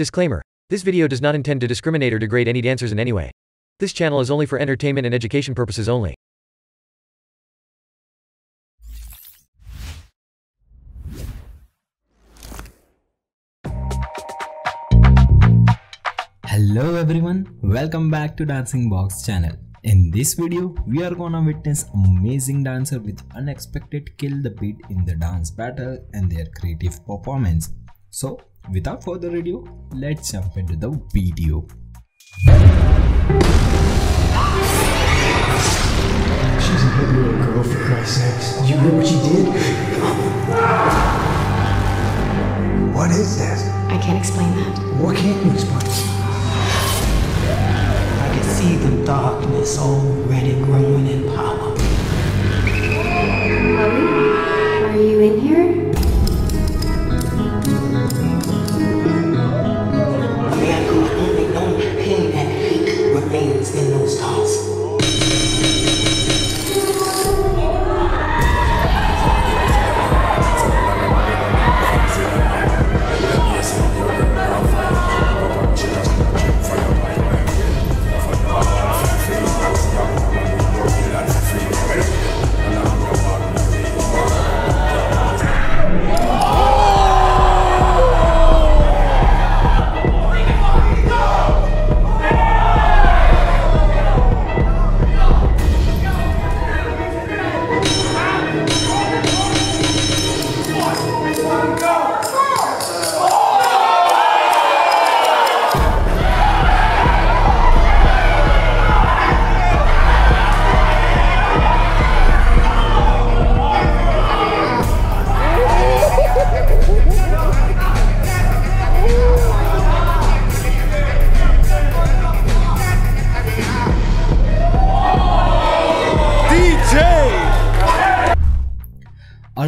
Disclaimer. This video does not intend to discriminate or degrade any dancers in any way. This channel is only for entertainment and education purposes only. Hello everyone, welcome back to Dancing Box channel. In this video, we are gonna witness amazing dancer with unexpected kill the beat in the dance battle and their creative performance. So, without further ado, let's jump into the video. She's a good little girl, for Christ's sakes. Did you hear what she did? What is this? I can't explain that. What can't you explain? I can see the darkness already growing in power.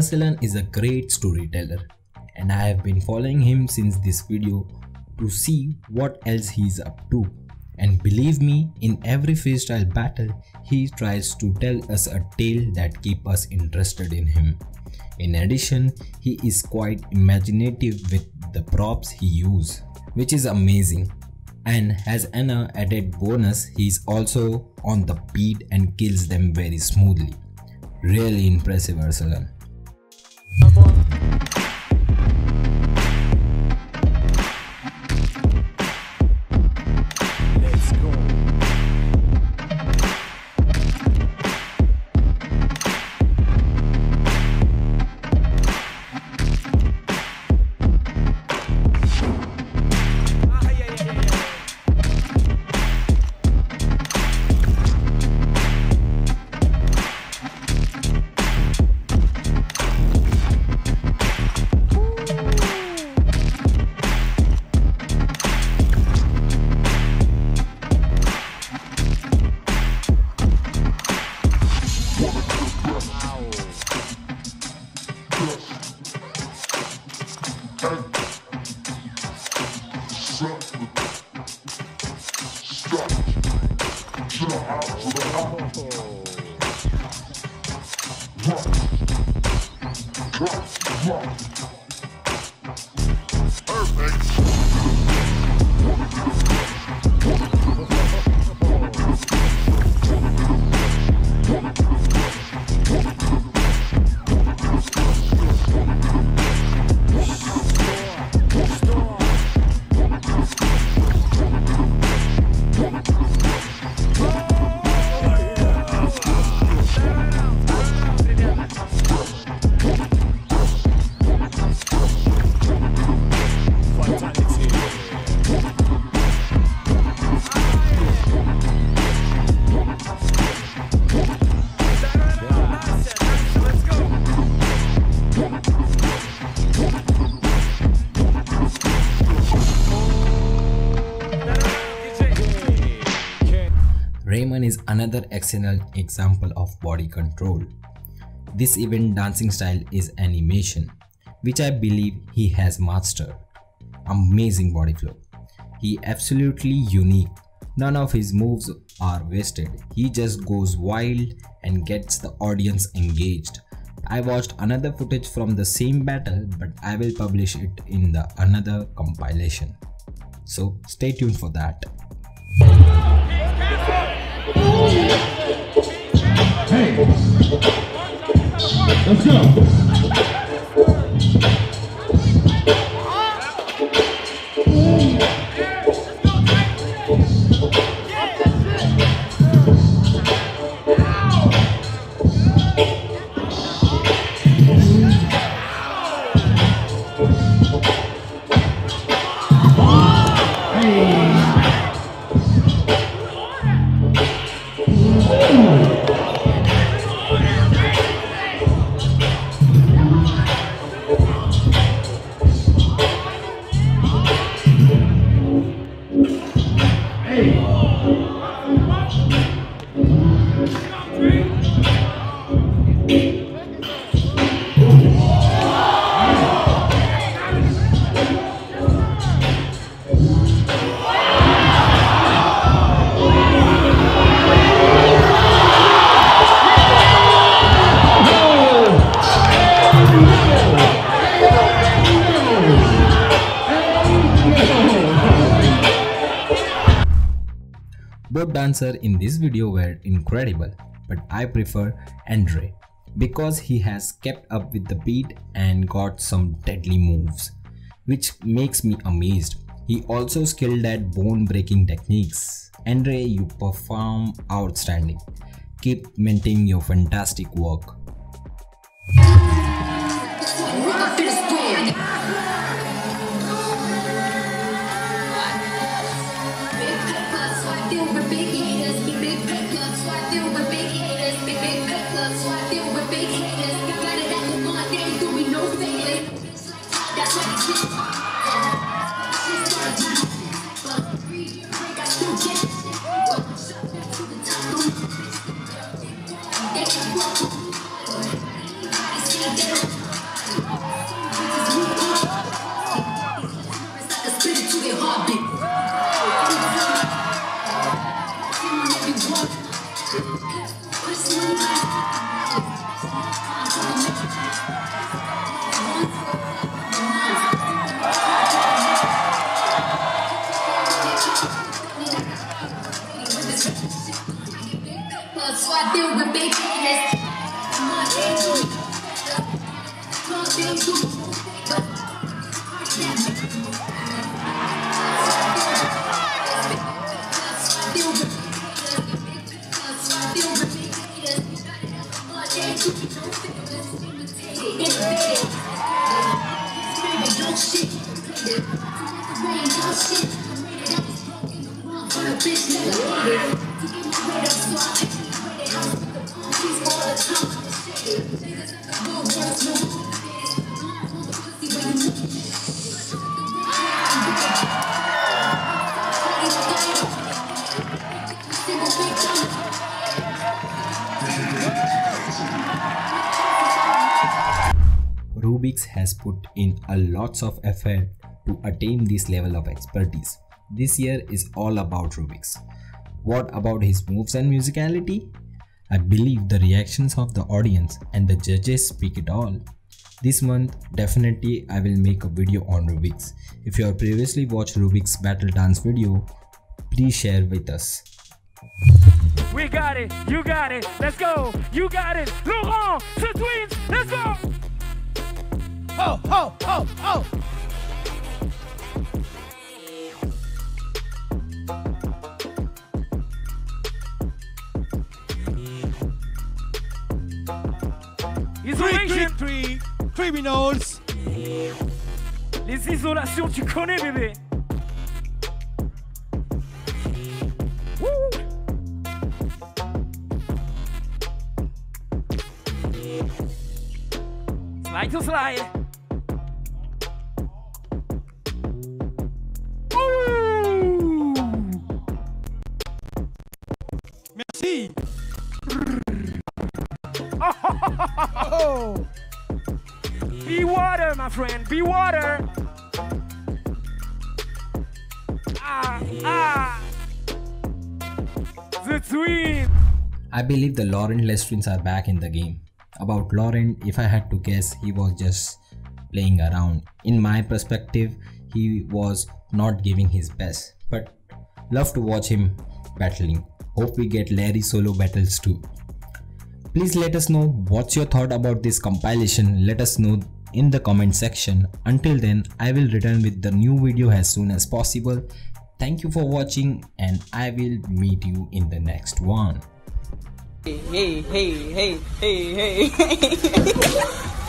Arsenal is a great storyteller and I have been following him since this video to see what else he's up to. And believe me, in every freestyle battle, he tries to tell us a tale that keep us interested in him. In addition, he is quite imaginative with the props he use, which is amazing. And as an added bonus, he is also on the beat and kills them very smoothly. Really impressive Arsenal. Ramon is another excellent example of body control. This event dancing style is animation, which I believe he has mastered. Amazing body flow. He absolutely unique. None of his moves are wasted. He just goes wild and gets the audience engaged. I watched another footage from the same battle but I will publish it in the another compilation. So stay tuned for that. Let's go! Both dancers in this video were incredible, but I prefer Andre because he has kept up with the beat and got some deadly moves, which makes me amazed. He also skilled at bone breaking techniques. Andre, you perform outstanding. Keep maintaining your fantastic work. So Rubix has put in a lots of effort to attain this level of expertise. This year is all about Rubix. What about his moves and musicality? I believe the reactions of the audience and the judges speak it all. This month, definitely I will make a video on Rubix. If you have previously watched Rubix battle dance video, please share with us. We got it. You got it. Let's go. You got it. Laurent, the twins. Let's go. Ho, ho, ho, ho! Isolation. Three, three, criminals! Les isolations, tu connais, bébé. Woo. Slide to slide. Friend. Be water. Ah, ah. The twin. I believe the Laurent Les Twins are back in the game. About Laurent, if I had to guess, he was just playing around. In my perspective, he was not giving his best. But love to watch him battling. Hope we get Larry solo battles too. Please let us know what's your thought about this compilation. Let us know in the comment section. Until then, I will return with the new video as soon as possible. Thank you for watching and I will meet you in the next one. hey, hey, hey, hey, hey, hey.